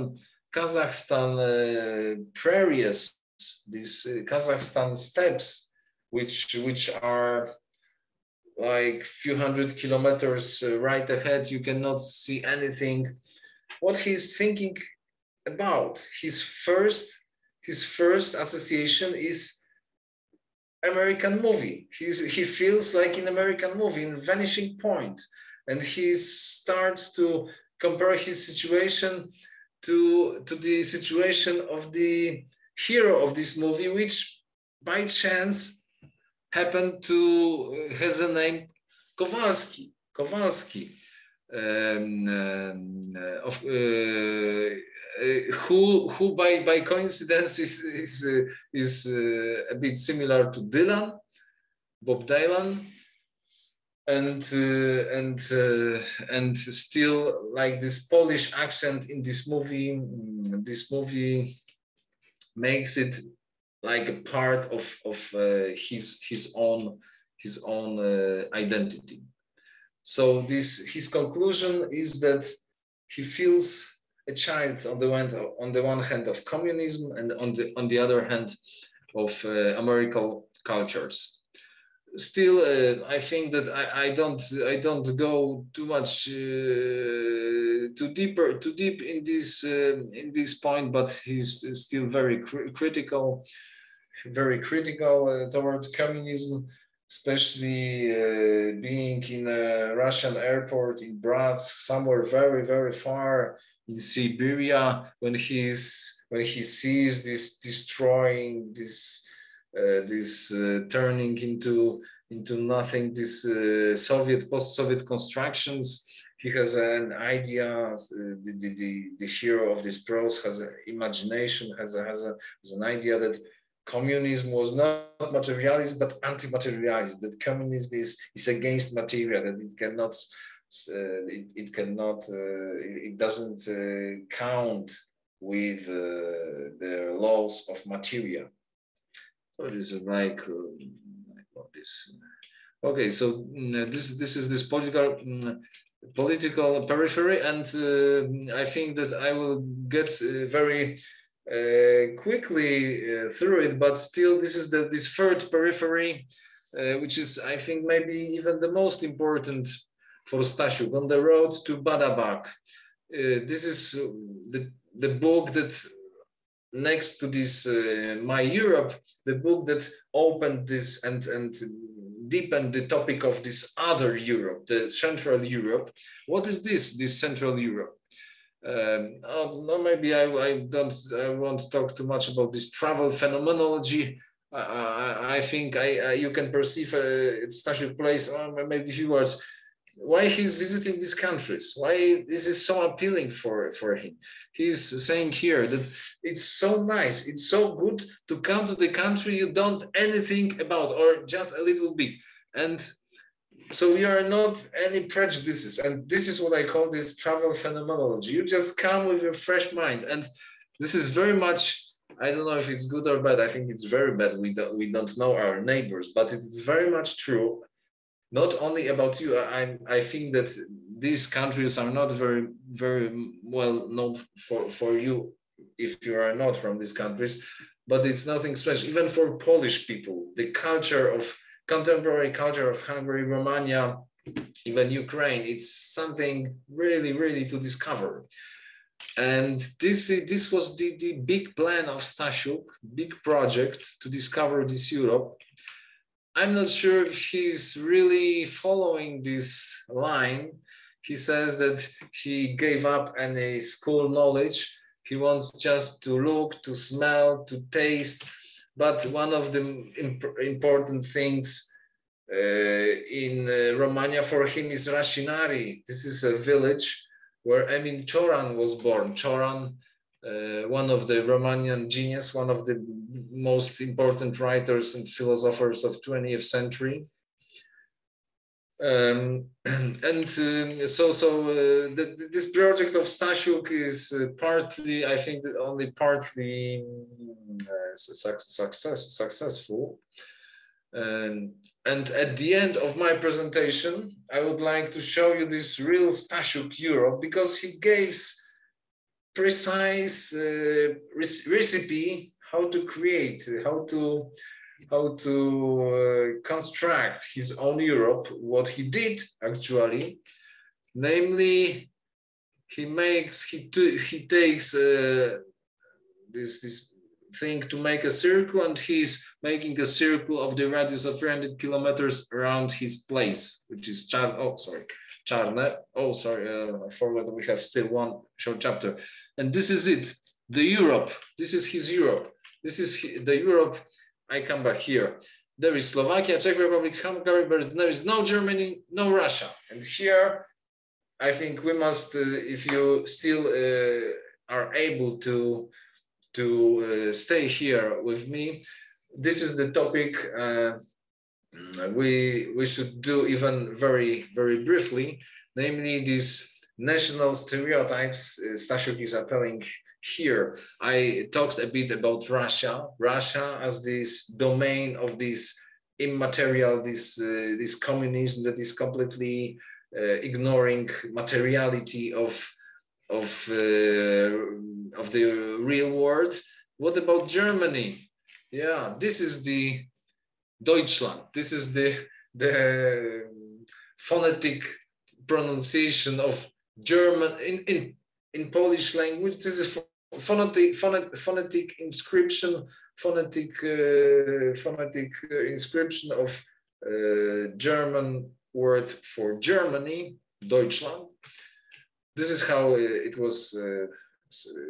kazakhstan uh, prairies these uh, kazakhstan steppes which which are like few hundred kilometers uh, right ahead you cannot see anything. What he's thinking about his first his first association is american movie. He's he feels like in american movie in vanishing point. And he starts to compare his situation to to the situation of the hero of this movie which by chance happened to uh, has a name Kowalski. Kowalski, um, um, of, uh, who who by by coincidence is is is a bit similar to Dylan, Bob Dylan, and uh, and uh, and still like this Polish accent in this movie. Mm, this movie makes it like a part of of uh, his his own his own uh, identity. So this his conclusion is that he feels a child on the one on the one hand of communism and on the on the other hand of uh, American cultures. Still, uh, I think that I, I don't I don't go too much uh, too deeper too deep in this uh, in this point, but he's still very cr critical very critical uh, towards communism, especially uh, being in a Russian airport in Bratsk, somewhere very, very far in Siberia, when he's when he sees this destroying, this uh, this turning into into nothing, this Soviet post-Soviet constructions. He has an idea. The, the, the, the hero of this prose has an imagination, has a, has, a, has an idea that communism was not materialist but anti-materialist that communism is, is against material that it cannot uh, it, it cannot uh, it doesn't uh, count with uh, the laws of material. So it is like, uh, this. Okay so mm, this this is this political mm, political periphery and uh, i think that i will get very uh, quickly uh, through it, but still this is the this third periphery, uh, which is I think maybe even the most important for Stasiuk. On the road to Babadag. this is the, the book that next to this uh, my europe the book that opened this and and deepened the topic of this other europe the central europe. What is this this central europe um, oh, maybe I, I don't I won't talk too much about this travel phenomenology. I, I, I think I, you can perceive uh, Stasiuk place, or maybe few words, why he's visiting these countries, why this is so appealing for, for him. He's saying here that it's so nice, it's so good to come to the country you don't anything about or just a little bit. And so we are not any prejudices and this is what i call this travel phenomenology. You just come with a fresh mind and this is very much i don't know if it's good or bad i think it's very bad we don't we don't know our neighbors but it's very much true not only about you i i think that these countries are not very very well known for for you if you are not from these countries but it's nothing special. Even for polish people the culture of contemporary culture of Hungary, Romania, even Ukraine, it's something really, really to discover. And this, this was the, the big plan of Stasiuk, big project to discover this Europe. I'm not sure if he's really following this line. He says that he gave up any school knowledge. He wants just to look, to smell, to taste. But one of the imp important things uh, in uh, Romania for him is Rașinari. This is a village where Emil Cioran was born. Cioran, uh, one of the Romanian genius, one of the most important writers and philosophers of 20th century. Um, and uh, so, so uh, the, this project of Stasiuk is uh, partly, I think, only partly uh, success, successful. And, and at the end of my presentation, I would like to show you this real Stasiuk Europe because he gives precise uh, recipe how to create, how to how to uh, construct his own Europe. What he did actually, namely, he makes he he takes uh, this this thing to make a circle and he's making a circle of the radius of 300 kilometers around his place, which is Char, oh, sorry, Czarne. Oh, sorry, uh, I forgot we have still one short chapter. And this is it, the Europe. This is his Europe. This is the Europe. I come back here. There is Slovakia, Czech Republic, Hungary, but there is no Germany, no Russia. And here, I think we must, uh, if you still uh, are able to to uh, stay here with me. This is the topic uh, we, we should do even very, very briefly, namely these national stereotypes uh, Stasiuk is appelling here. I talked a bit about Russia, Russia as this domain of this immaterial, this, uh, this communism that is completely uh, ignoring materiality of of, uh, of the real world. What about Germany? Yeah, this is the Dojczland. This is the, the phonetic pronunciation of German in, in, in Polish language. This is phonetic, phonetic, phonetic inscription, phonetic, uh, phonetic uh, inscription of uh, German word for Germany, Deutschland. This is how it was uh,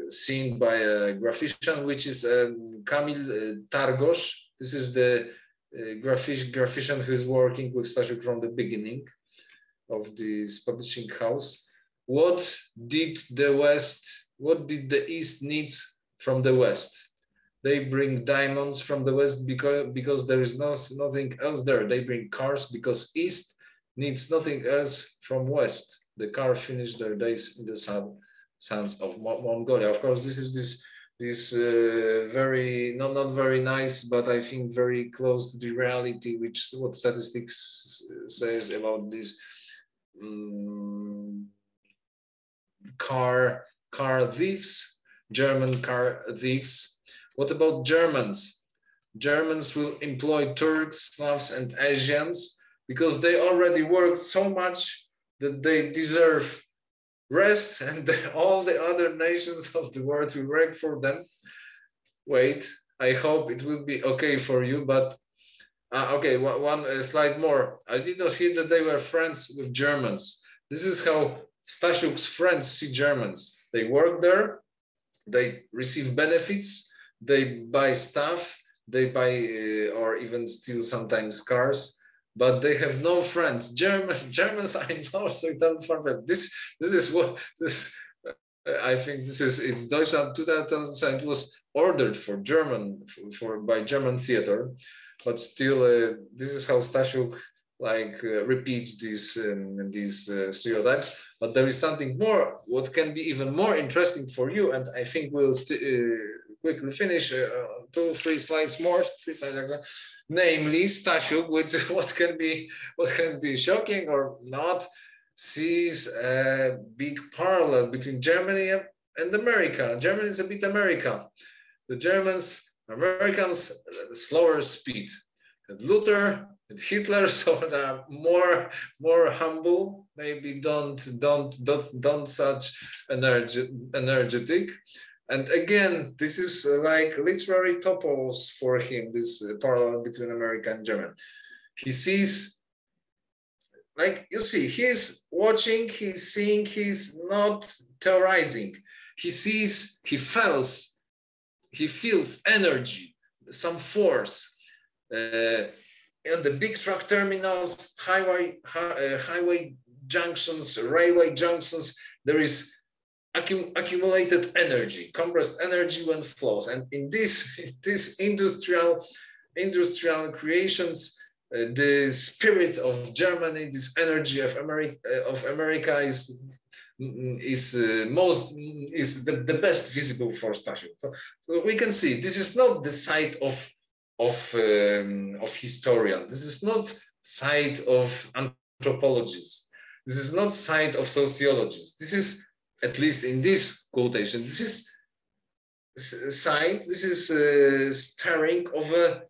seen by a graphician, which is um, Kamil uh, Targosz. This is the uh, graphic, graphician who is working with Stasiuk from the beginning of this publishing house. What did the West, what did the East needs from the West? They bring diamonds from the West because, because there is no, nothing else there. They bring cars because East needs nothing else from West the car finished their days in the sun, sands of Mo Mongolia. Of course, this is this this uh, very not not very nice, but I think very close to the reality, which what statistics says about this um, car car thieves, German car thieves. What about Germans? Germans will employ Turks, Slavs, and Asians because they already worked so much that they deserve rest and all the other nations of the world will work for them. Wait, I hope it will be okay for you, but uh, okay, one, one uh, slide more. I did not hear that they were friends with Germans. This is how Stasiuk's friends see Germans. They work there, they receive benefits, they buy stuff, they buy uh, or even steal sometimes cars, but they have no friends. German, Germans, I know, so don't forget. This, this is what this. I think this is it's Dojczland 2007. It was ordered for German for, for by German theater, but still, uh, this is how Stasiuk like uh, repeats these um, these uh, stereotypes. But there is something more. What can be even more interesting for you, and I think we'll uh, quickly finish uh, two, three slides more, three slides namely Stasiuk, which what can be what can be shocking or not, sees a big parallel between Germany and America. Germany is a bit America. The Germans, Americans, slower speed. and Luther and Hitler, so they're more more humble, maybe don't don't don't don't such energe, energetic. And again, this is uh, like literary topos for him, this uh, parallel between American and German. He sees, like you see, he's watching, he's seeing, he's not terrorizing. He sees, he feels, he feels energy, some force. Uh, in the big truck terminals, highway, uh, highway junctions, railway junctions, there is accum accumulated energy, compressed energy when flows. And in this, this industrial, industrial creations, uh, the spirit of Germany, this energy of America, uh, of America is is uh, most is the, the best visible for Stasiuk. So, so we can see this is not the site of of um, of historian. This is not side of anthropologists. This is not side of sociologists. This is at least in this quotation, this is side, this is a staring of a,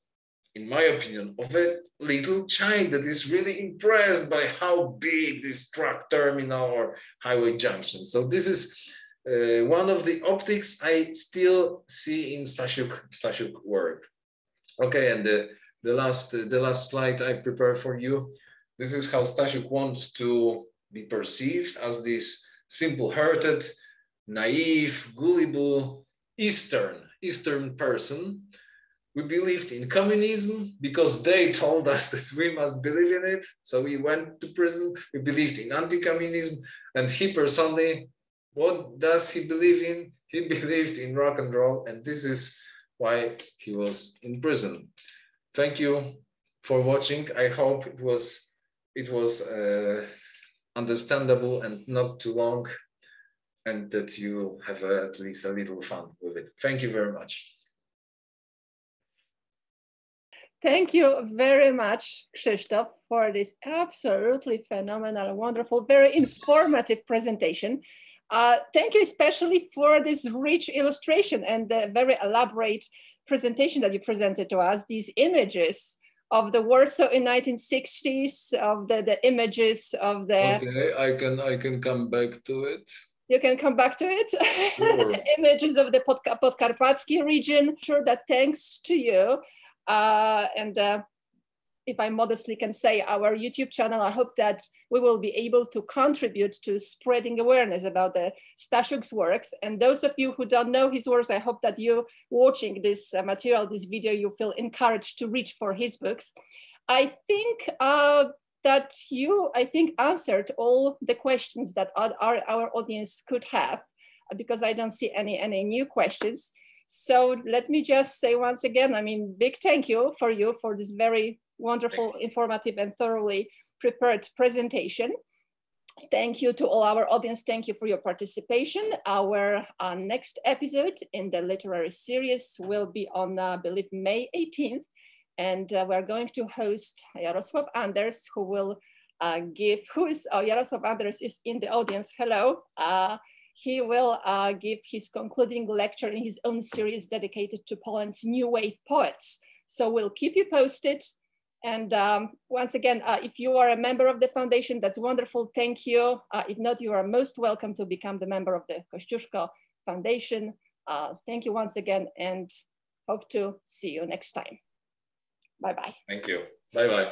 in my opinion, of a little child that is really impressed by how big this truck terminal or highway junction. So this is uh, one of the optics I still see in Stasiuk, Stasiuk work. Okay, and the, the last the last slide I prepared for you. This is how Stasiuk wants to be perceived as this simple-hearted, naive, gullible, Eastern, Eastern person. We believed in communism because they told us that we must believe in it. So we went to prison. We believed in anti-communism. And he personally, what does he believe in? He believed in rock and roll. And this is why he was in prison. Thank you for watching. I hope it was it was uh, understandable and not too long and that you have uh, at least a little fun with it. Thank you very much. Thank you very much, Krzysztof, for this absolutely phenomenal, wonderful, very informative presentation. Uh, thank you especially for this rich illustration and the very elaborate presentation that you presented to us, these images of the Warsaw in 1960s, of the, the images of the... Okay, I can, I can come back to it. You can come back to it. Sure. images of the Podka Podkarpacki region. sure that thanks to you uh, and uh, if I modestly can say, our YouTube channel, I hope that we will be able to contribute to spreading awareness about the Stasiuk's works. And those of you who don't know his works, I hope that you watching this uh, material, this video, you feel encouraged to reach for his books. I think uh, that you, I think, answered all the questions that our, our audience could have, because I don't see any, any new questions. So let me just say once again, I mean, big thank you for you for this very wonderful, informative, and thoroughly prepared presentation. Thank you to all our audience. Thank you for your participation. Our uh, next episode in the literary series will be on, uh, I believe, May 18th. And uh, we're going to host Jarosław Anders, who will uh, give, who is, oh, Jarosław Anders is in the audience. Hello. Uh, he will uh, give his concluding lecture in his own series dedicated to Poland's new wave poets. So we'll keep you posted. And um, once again, uh, if you are a member of the foundation, that's wonderful, thank you. Uh, if not, you are most welcome to become the member of the Kościuszko Foundation. Uh, thank you once again and hope to see you next time. Bye-bye. Thank you. Bye-bye.